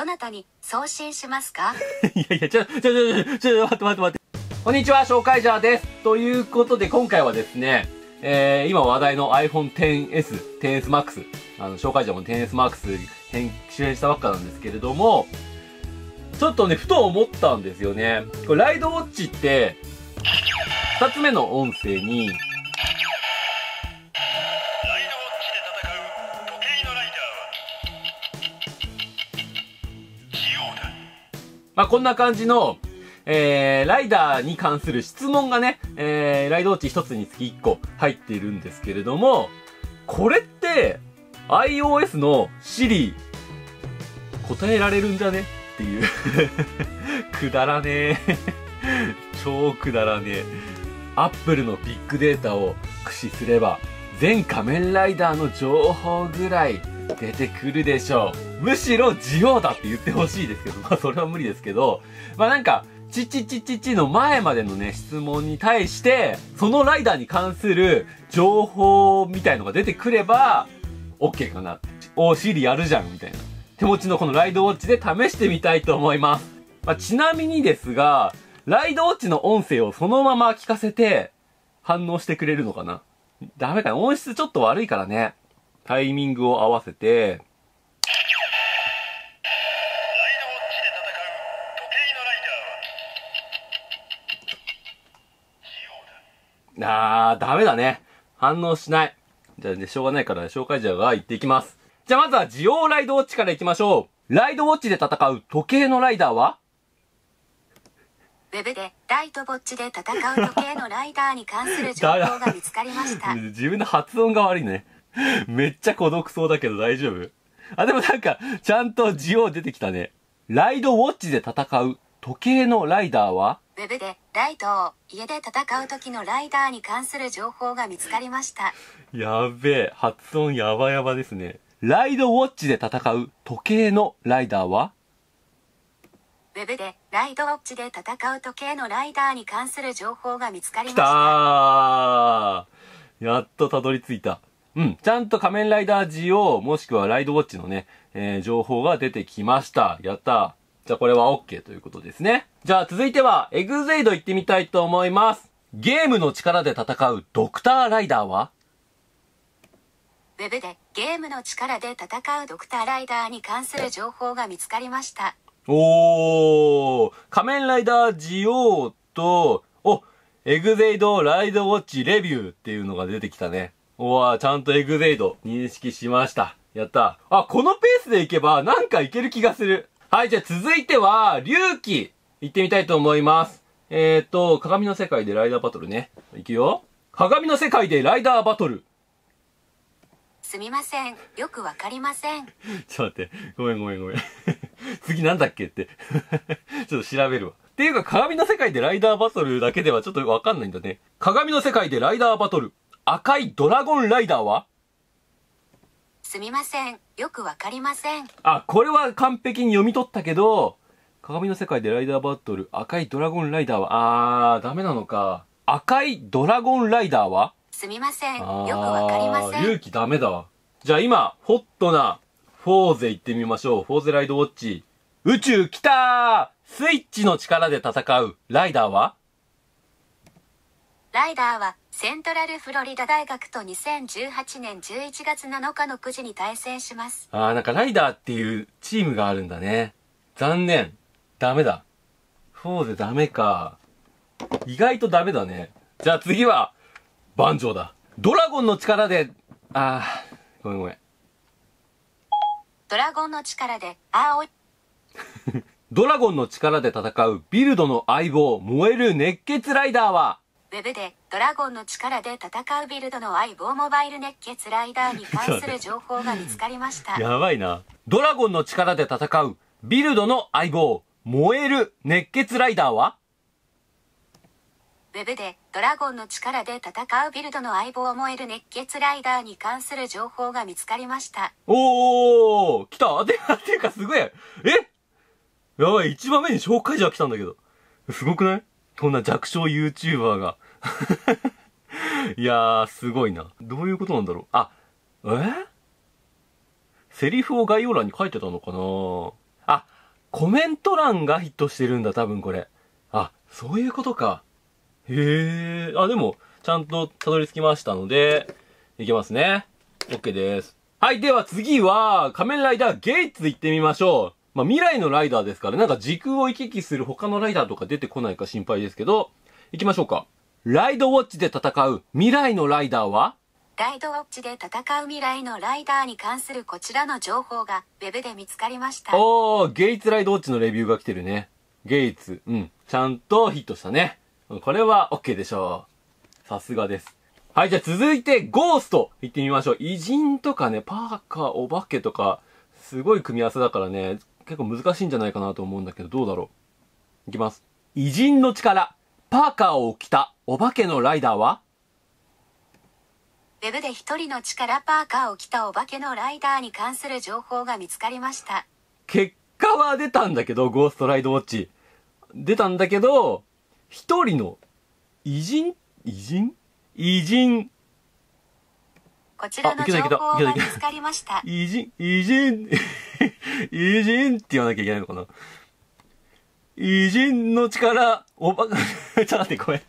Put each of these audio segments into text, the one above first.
どなたに送信しますか？いやいや、ちょ、ちょ、ちょ、ちょ、ちょ、待って待って待って。こんにちは、紹介者です。ということで、今回はですね、えー、今話題の iPhone XS、10S Max、あの、紹介者も 10S Max 編集したばっかなんですけれども、ちょっとね、ふと思ったんですよね。これ、ライドウォッチって、二つ目の音声に、まあ、こんな感じの、えー、ライダーに関する質問がね、えー、ライドウォッチ一つにつき一個入っているんですけれども、これって、iOS の Siri、答えられるんじゃね？っていう。くだらねえ。超くだらねえ。Apple のビッグデータを駆使すれば、全仮面ライダーの情報ぐらい出てくるでしょう。むしろジオウだって言ってほしいですけど、まあそれは無理ですけど、まあなんか、チチチチチの前までのね、質問に対して、そのライダーに関する情報みたいのが出てくれば、OK かな。お、シリやるじゃん、みたいな。手持ちのこのライドウォッチで試してみたいと思います。まあ、ちなみにですが、ライドウォッチの音声をそのまま聞かせて、反応してくれるのかな？ダメかな音質ちょっと悪いからね。タイミングを合わせて、あー、ダメだね。反応しない。じゃあね、しょうがないから、紹介者が言っていきます。じゃあまずは、ジオウライドウォッチから行きましょう。ライドウォッチで戦う時計のライダーは？ウェブでライトウォッチで戦う時計のライダーに関する情報が見つかりました。自分の発音が悪いね。めっちゃ孤独そうだけど大丈夫あ、でもなんか、ちゃんとジオウ出てきたね。ライドウォッチで戦う時計のライダーは？ウェブでライトを家で戦う時のライダーに関する情報が見つかりました。やべえ、発音やばやばですね。ライドウォッチで戦う時計のライダーは？ウェブでライトウォッチで戦う時計のライダーに関する情報が見つかりまきしたた。ーやっとたどり着いた。うん。ちゃんと仮面ライダー GO、もしくはライドウォッチのね、えー情報が出てきました。やったー。じゃあこれは OK ということですね。じゃあ続いては、エグゼイド行ってみたいと思います。ゲームの力で戦うドクターライダーは？ウェブでゲームの力で戦うドクターライダーに関する情報が見つかりました。おー、仮面ライダー GO と、お、エグゼイドライドウォッチレビューっていうのが出てきたね。おわちゃんとエグゼイド認識しました。やった。あ、このペースでいけばなんかいける気がする。はい、じゃあ続いては、龍騎行ってみたいと思います。えーと、鏡の世界でライダーバトルね。いくよ。鏡の世界でライダーバトル。すみません。よくわかりません。ちょっと待って。ごめんごめんごめん。次なんだっけって。ちょっと調べるわ。っていうか、鏡の世界でライダーバトルだけではちょっとわかんないんだね。鏡の世界でライダーバトル。赤いドラゴンライダーは？すみません。よくわかりません。あ、これは完璧に読み取ったけど、鏡の世界でライダーバトル。赤いドラゴンライダーは、あー、ダメなのか。赤いドラゴンライダーは？すみません。よくわかりません。勇気ダメだわ。じゃあ今、ホットな、フォーゼ行ってみましょう。フォーゼライドウォッチ。宇宙来たースイッチの力で戦う、ライダーは？ライダーはセントラルフロリダ大学と2018年11月7日の9時に対戦します。あー、なんかライダーっていうチームがあるんだね。残念。ダメだ。フォーゼダメか。意外とダメだね。じゃあ次は、バンジョーだ。ドラゴンの力で、あー、ごめんごめん。ドラゴンの力で青いドラゴンの力で戦うビルドの相棒、燃える熱血ライダーは、ウェブでドラゴンの力で戦うビルドの相棒モバイル熱血ライダーに関する情報が見つかりました。やばいな。ドラゴンの力で戦う、ビルドの相棒、燃える熱血ライダーは？ウェブでドラゴンの力で戦うビルドの相棒を燃える熱血ライダーに関する情報が見つかりました。おー来たで、ていうかすごいえやばい、一番目に紹介者来たんだけど。すごくないこんな弱小 YouTuber が。いやー、すごいな。どういうことなんだろう。あ、えセリフを概要欄に書いてたのかなあ、コメント欄がヒットしてるんだ、多分これ。あ、そういうことか。へえ。あ、でも、ちゃんとたどり着きましたので、いけますね。OK です。はい、では次は、仮面ライダーゲイツ行ってみましょう。まあ、未来のライダーですから、なんか時空を行き来する他のライダーとか出てこないか心配ですけど、行きましょうか。ライドウォッチで戦う未来のライダーは？ライドウォッチで戦う未来のライダーに関するこちらの情報がウェブで見つかりました。おー、ゲイツライドウォッチのレビューが来てるね。ゲイツ、うん。ちゃんとヒットしたね。これは OK でしょう。さすがです。はい、じゃあ続いて、ゴースト行ってみましょう。偉人とかね、パーカー、お化けとか、すごい組み合わせだからね、結構難しいんじゃないかなと思うんだけど、どうだろう。いきます。偉人の力、パーカーを着たお化けのライダーは？ウェブで一人の力パーカーを着たお化けのライダーに関する情報が見つかりました。結果は出たんだけど、ゴーストライドウォッチ。出たんだけど、一人の偉人？偉人？偉人。こちらの情報が見つかりました。偉人、偉人、偉人って言わなきゃいけないのかな？偉人の力、おば、ちょっと待って、これ。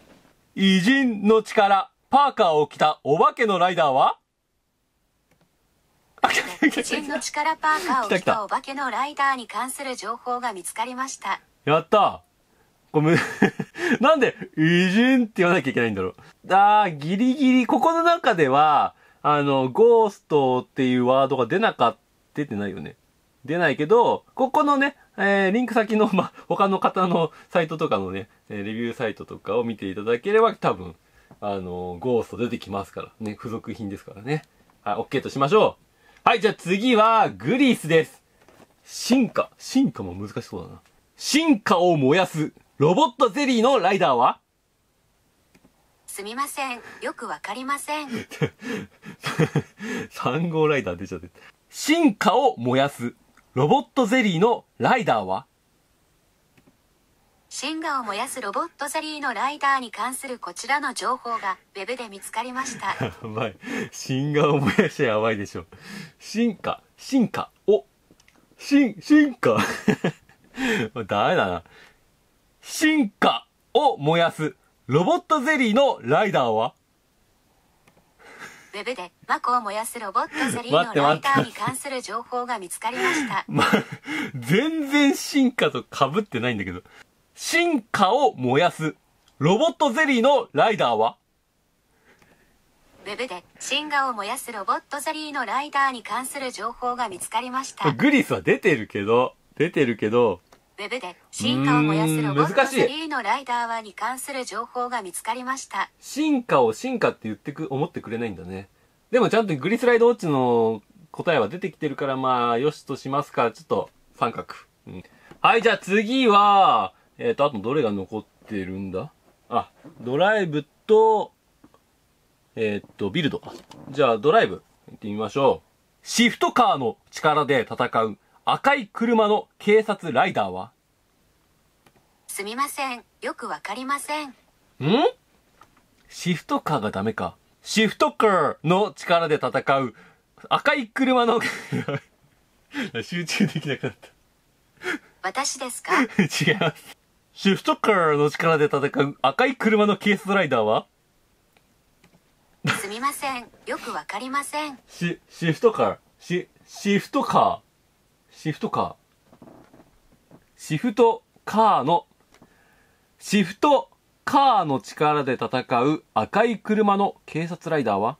偉人の力、パーカーを着たお化けのライダーは？偉人の力パーカーを着たお化けのライダーに関する情報が見つかりました。やった。これむ、なんで、偉人って言わなきゃいけないんだろう。あー、ギリギリ、ここの中では、あの、ゴーストっていうワードが出なかった、出てないよね。出ないけど、ここのね、えー、リンク先の、ま、他の方のサイトとかのね、えレビューサイトとかを見ていただければ、多分、あの、ゴースト出てきますから。ね、付属品ですからね。はい、OK としましょう。はい、じゃあ次は、グリースです。進化。進化も難しそうだな。進化を燃やす、ロボットゼリーのライダーは？すみません。よくわかりません。3号ライダー出ちゃって。進化を燃やす、ロボットゼリーのライダーは？シンガを燃やすロボットゼリーのライダーに関するこちらの情報がウェブで見つかりました。やばい。進化を燃やしちゃやばいでしょ。進化、進化、お、進、進化。ダメだな。進化を燃やす、ロボットゼリーのライダーは？ウェブでマコ を燃やすロボットゼリーのライダーに関する情報が見つかりました。ま、全然進化と被ってないんだけど。進化を燃やす、ロボットゼリーのライダーは？ウェブでシンガを燃やすロボットゼリーのライダーに関する情報が見つかりました。ウグリスは出てるけど、出てるけど、ェブでシンガを燃やすロボットゼリーのライダーはに関する情報が見つかりました。進化を進化って言ってく、思ってくれないんだね。でもちゃんとグリスライドウォッチの答えは出てきてるから、まあ、よしとしますから、ちょっと、三角。うん。はい、じゃあ次は、えっ、と、あとどれが残ってるんだ？あ、ドライブと、えっ、と、ビルド。じゃあ、ドライブ、行ってみましょう。シフトカーの力で戦う赤い車の警察ライダーは？すみません。よくわかりません。ん？シフトカーがダメか。シフトカーの力で戦う赤い車の 集中できなくなっ私ですか？た。違います。シフトカーの力で戦う赤い車のケースライダーは？すみません。よくわかりません。シ、シフトカー。シ、シフトカー。シフトカー。シフトカーの、シフトカーの力で戦う赤い車の警察ライダーは？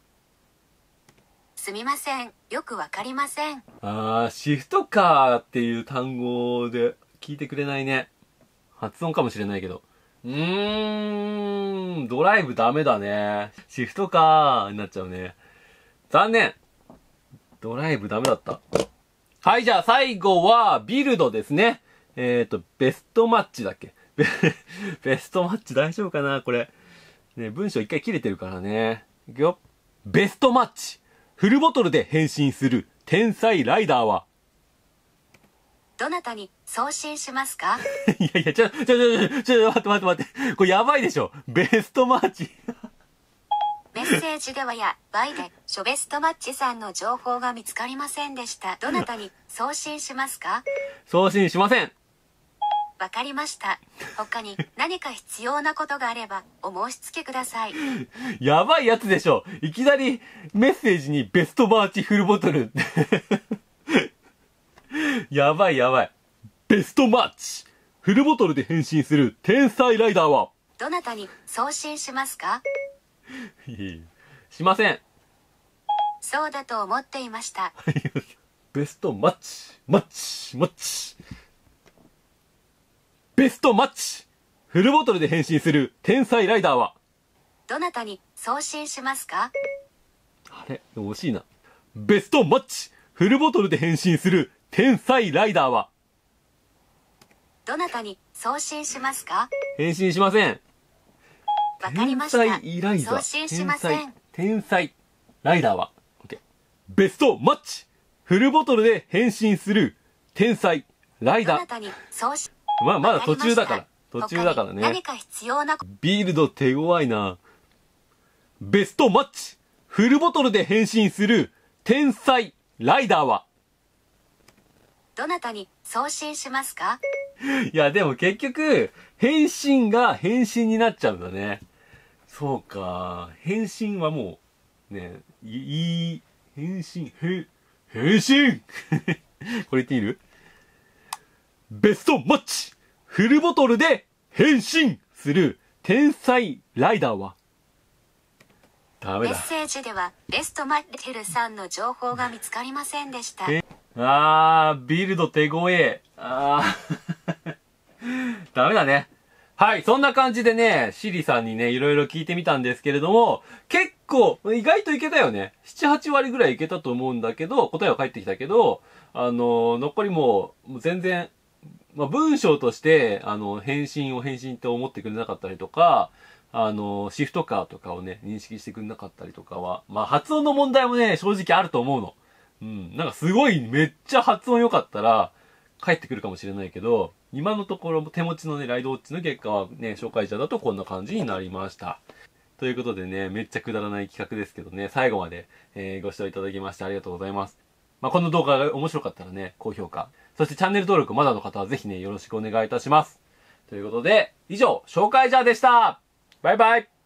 すみません。よくわかりません。あー、シフトカーっていう単語で聞いてくれないね。発音かもしれないけど。うーん、ドライブダメだね。シフトカーになっちゃうね。残念。ドライブダメだった。はい、じゃあ最後は、ビルドですね。えっ、ー、と、ベストマッチだっけ？ベ ベストマッチ大丈夫かなこれ。ね、文章一回切れてるからね。いくよ。ベストマッチ。フルボトルで変身する天才ライダーは？どなたに送信しますか？いやいや、ちょ、ちょ、ちょ、ちょ、ちょ、待って待って待って。これやばいでしょ。ベストマッチ。メッセージではや、Y で、ショベストマッチさんの情報が見つかりませんでした。どなたに送信しますか？送信しません。わかりました。他に何か必要なことがあればお申し付けください。やばいやつでしょ。いきなりメッセージにベストバーチフルボトル。やばいやばい。ベストマッチフルボトルで変身する天才ライダーはどなたに送信しますか？しません。そうだと思っていました。ベストマッチ。マッチ。マッチ。ベストマッチ。フルボトルで変身する天才ライダーは。どなたに送信しますか？あれ惜しいな。ベストマッチ。フルボトルで変身する天才ライダーは。どなたに送信しますか？変身しません。わかりました。天才ライダー。送信しません。天才。ライダーは、OK ベストマッチフルボトルで変身する天才ライダー。まあ、まだ途中だから。わ途中だからね。何か必要なこビールド手強いな。ベストマッチフルボトルで変身する天才ライダーはどなたに送信しますか？いや、でも結局、変身が変身になっちゃうんだね。そうか。変身はもう、ね、いいい、変身、へ、変身 これ言ってみる？ベストマッチフルボトルで変身する天才ライダーは？ダメだ。メッセージではベストマッテルさんの情報が見つかりませんでした。えあー、ビルド手声え。あー。ダメだね。はい、そんな感じでね、シリさんにね、いろいろ聞いてみたんですけれども、結構、意外といけたよね。7、8割ぐらいいけたと思うんだけど、答えは返ってきたけど、あの、残りもう、もう全然、まあ、文章として、あの、返信を返信って思ってくれなかったりとか、あの、シフトカーとかをね、認識してくれなかったりとかは、まあ、発音の問題もね、正直あると思うの。うん。なんかすごい、めっちゃ発音良かったら、帰ってくるかもしれないけど、今のところ手持ちのね、ライドウォッチの結果はね、紹介者だとこんな感じになりました。ということでね、めっちゃくだらない企画ですけどね、最後まで、えーご視聴いただきましてありがとうございます。まあ、この動画が面白かったらね、高評価。そしてチャンネル登録まだの方はぜひね、よろしくお願いいたします。ということで、以上、紹介者でしたバイバイ